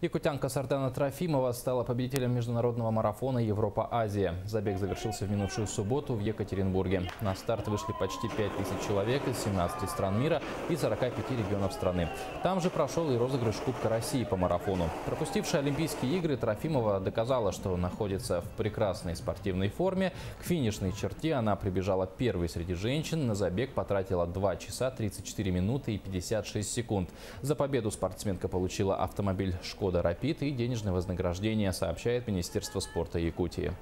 Якутянка Сардана Трофимова стала победителем международного марафона Европа-Азия. Забег завершился в минувшую субботу в Екатеринбурге. На старт вышли почти 5000 человек из 17 стран мира и 45 регионов страны. Там же прошел и розыгрыш Кубка России по марафону. Пропустившая Олимпийские игры, Трофимова доказала, что находится в прекрасной спортивной форме. К финишной черте она прибежала первой среди женщин. На забег потратила 2 часа 34 минуты и 56 секунд. За победу спортсменка получила автомобиль «Шкода Рапид» и денежное вознаграждение, сообщает Министерство спорта Якутии.